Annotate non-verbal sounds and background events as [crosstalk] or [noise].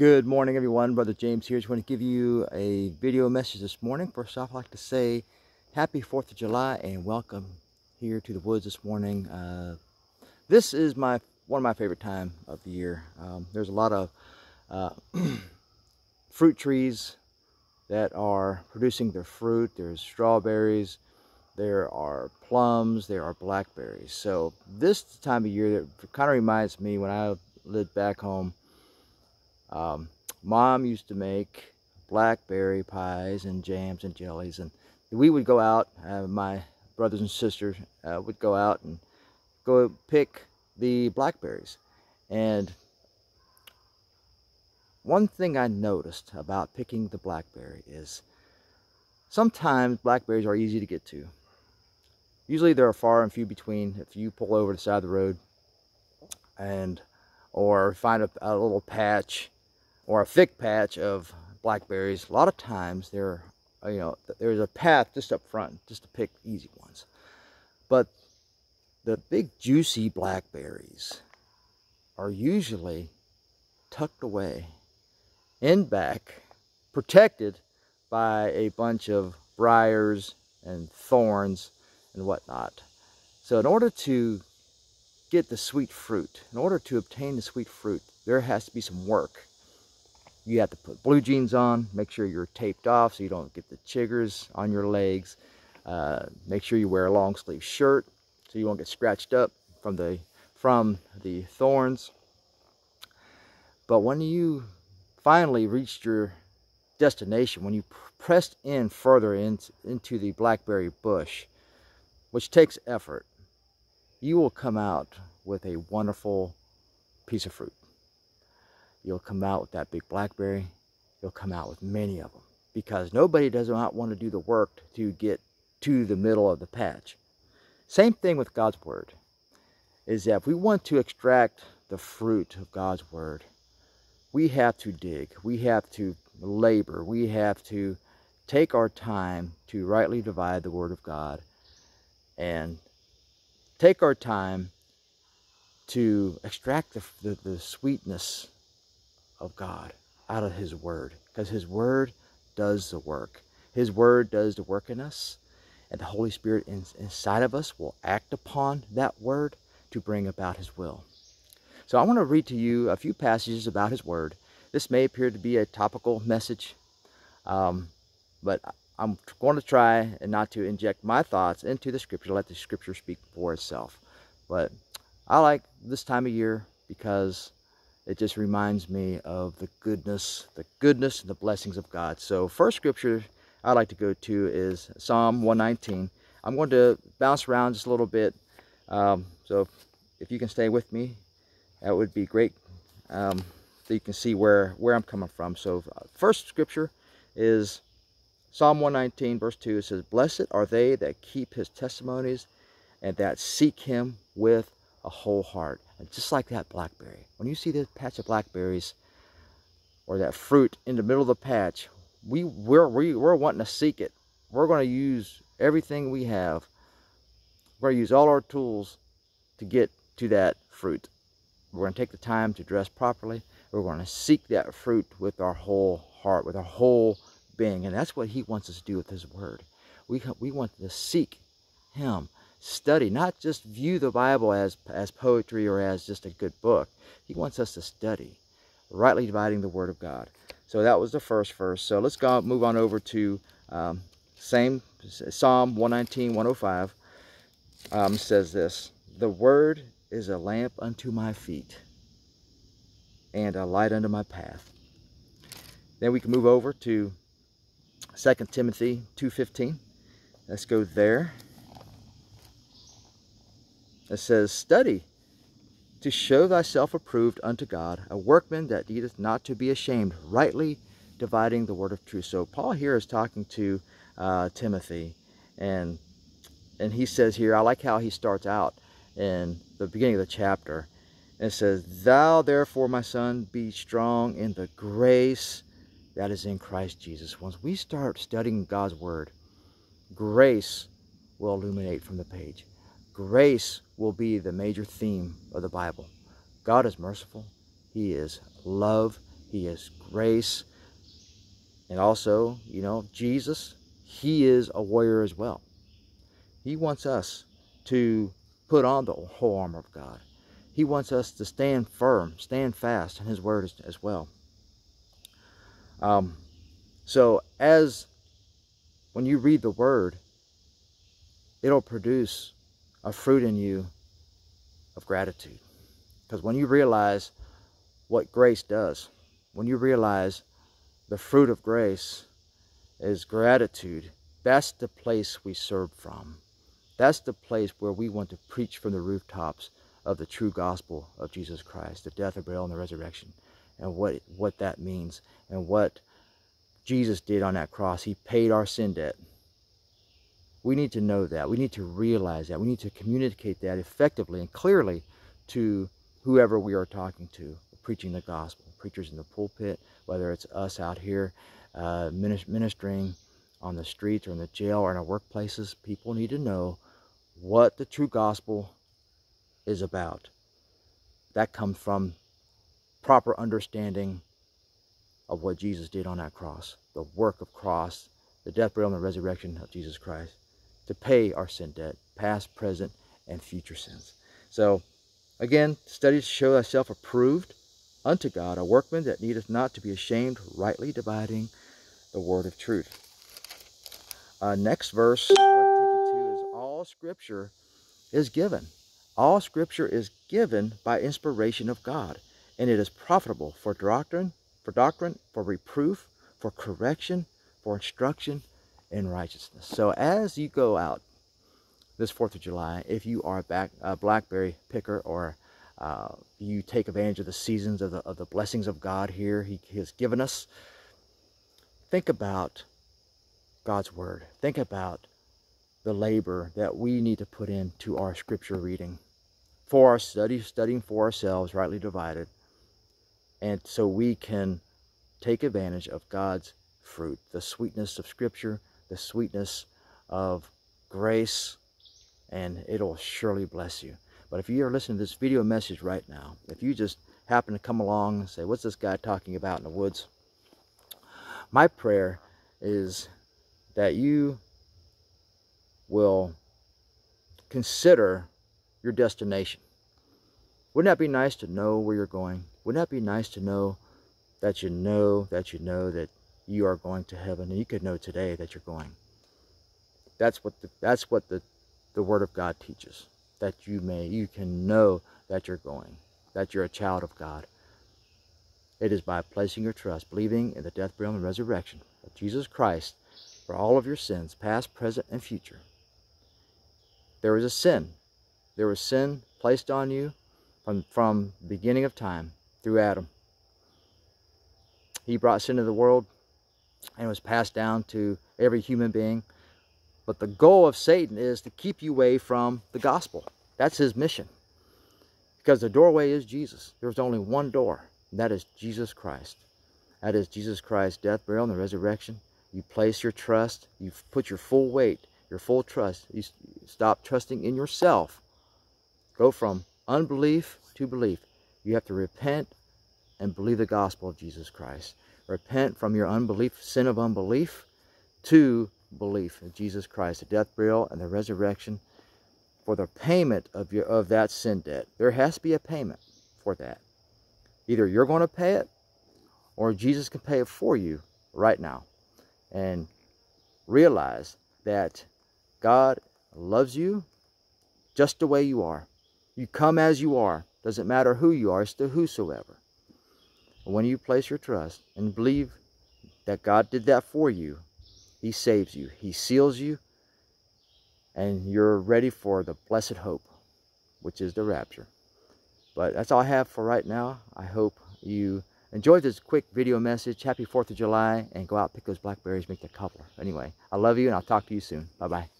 Good morning, everyone. Brother James here. Just want to give you a video message this morning. First off, I'd like to say happy 4th of July and welcome here to the woods this morning. Uh, this is my one of my favorite time of the year. Um, there's a lot of uh, [clears throat] fruit trees that are producing their fruit. There's strawberries, there are plums, there are blackberries. So this time of year that kind of reminds me when I lived back home um, Mom used to make blackberry pies and jams and jellies, and we would go out. Uh, my brothers and sisters uh, would go out and go pick the blackberries. And one thing I noticed about picking the blackberry is sometimes blackberries are easy to get to. Usually they're far and few between if you pull over the side of the road and or find a, a little patch or a thick patch of blackberries, a lot of times there, you know, there's a path just up front just to pick easy ones. But the big juicy blackberries are usually tucked away in back, protected by a bunch of briars and thorns and whatnot. So in order to get the sweet fruit, in order to obtain the sweet fruit, there has to be some work you have to put blue jeans on make sure you're taped off so you don't get the chiggers on your legs. Uh, make sure you wear a long sleeve shirt so you won't get scratched up from the from the thorns. But when you finally reached your destination when you pressed in further in, into the blackberry bush which takes effort you will come out with a wonderful piece of fruit you'll come out with that big blackberry. You'll come out with many of them because nobody does not want to do the work to get to the middle of the patch. Same thing with God's Word is that if we want to extract the fruit of God's Word, we have to dig, we have to labor, we have to take our time to rightly divide the Word of God and take our time to extract the, the, the sweetness of God out of His Word because His Word does the work. His Word does the work in us, and the Holy Spirit in, inside of us will act upon that Word to bring about His will. So I want to read to you a few passages about His Word. This may appear to be a topical message, um, but I'm going to try and not to inject my thoughts into the Scripture, let the Scripture speak for itself. But I like this time of year because it just reminds me of the goodness, the goodness and the blessings of God. So first scripture I'd like to go to is Psalm 119. I'm going to bounce around just a little bit. Um, so if you can stay with me, that would be great. Um, so you can see where, where I'm coming from. So first scripture is Psalm 119 verse 2. It says, Blessed are they that keep his testimonies and that seek him with a whole heart. Just like that blackberry, when you see this patch of blackberries or that fruit in the middle of the patch, we, we're, we, we're wanting to seek it. We're going to use everything we have. We're going to use all our tools to get to that fruit. We're going to take the time to dress properly. We're going to seek that fruit with our whole heart, with our whole being. And that's what he wants us to do with his word. We, we want to seek him study, not just view the Bible as, as poetry or as just a good book. He wants us to study, rightly dividing the Word of God. So that was the first verse. So let's go move on over to um, same Psalm 119, 105. Um, says this, The Word is a lamp unto my feet and a light unto my path. Then we can move over to 2 Timothy 2.15. Let's go there. It says, Study to show thyself approved unto God, a workman that needeth not to be ashamed, rightly dividing the word of truth. So Paul here is talking to uh, Timothy, and and he says here, I like how he starts out in the beginning of the chapter. And says, Thou therefore, my son, be strong in the grace that is in Christ Jesus. Once we start studying God's word, grace will illuminate from the page. Grace will be the major theme of the Bible. God is merciful. He is love. He is grace. And also, you know, Jesus, he is a warrior as well. He wants us to put on the whole armor of God. He wants us to stand firm, stand fast in his word as, well. Um, so as when you read the word, it'll produce a fruit in you of gratitude. Because when you realize what grace does, when you realize the fruit of grace is gratitude, that's the place we serve from. That's the place where we want to preach from the rooftops of the true gospel of Jesus Christ, the death, the burial, and the resurrection, and what, what that means, and what Jesus did on that cross. He paid our sin debt. We need to know that. We need to realize that. We need to communicate that effectively and clearly to whoever we are talking to, preaching the gospel, preachers in the pulpit, whether it's us out here uh, ministering on the streets or in the jail or in our workplaces. People need to know what the true gospel is about. That comes from proper understanding of what Jesus did on that cross, the work of cross, the death, burial, and the resurrection of Jesus Christ to pay our sin debt, past, present, and future sins. So, again, studies show thyself approved unto God, a workman that needeth not to be ashamed, rightly dividing the word of truth. Uh, next verse to is all scripture is given. All scripture is given by inspiration of God, and it is profitable for doctrine, for doctrine, for reproof, for correction, for instruction, in righteousness. So as you go out this 4th of July, if you are a, back, a blackberry picker or uh, you take advantage of the seasons of the, of the blessings of God here he, he has given us, think about God's Word. Think about the labor that we need to put into our scripture reading for our study, studying for ourselves, rightly divided, and so we can take advantage of God's fruit, the sweetness of scripture, the sweetness of grace, and it'll surely bless you. But if you're listening to this video message right now, if you just happen to come along and say, what's this guy talking about in the woods? My prayer is that you will consider your destination. Wouldn't that be nice to know where you're going? Wouldn't that be nice to know that you know that you know that you are going to heaven and you could know today that you're going. That's what the, that's what the the word of god teaches that you may you can know that you're going that you're a child of god. It is by placing your trust believing in the death burial and resurrection of jesus christ for all of your sins past present and future. There was a sin. There was sin placed on you from from beginning of time through adam. He brought sin to the world and it was passed down to every human being. But the goal of Satan is to keep you away from the gospel. That's his mission. Because the doorway is Jesus. There's only one door, and that is Jesus Christ. That is Jesus Christ's death, burial, and the resurrection. You place your trust, you put your full weight, your full trust. You stop trusting in yourself. Go from unbelief to belief. You have to repent and believe the gospel of Jesus Christ. Repent from your unbelief, sin of unbelief, to belief in Jesus Christ, the death, burial, and the resurrection for the payment of, your, of that sin debt. There has to be a payment for that. Either you're going to pay it or Jesus can pay it for you right now. And realize that God loves you just the way you are. You come as you are. Doesn't matter who you are, it's the whosoever when you place your trust and believe that God did that for you, He saves you. He seals you, and you're ready for the blessed hope, which is the rapture. But that's all I have for right now. I hope you enjoyed this quick video message. Happy 4th of July, and go out pick those blackberries, make the cobbler. Anyway, I love you, and I'll talk to you soon. Bye-bye.